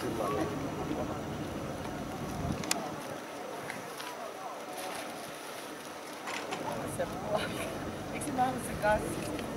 Except, it? A.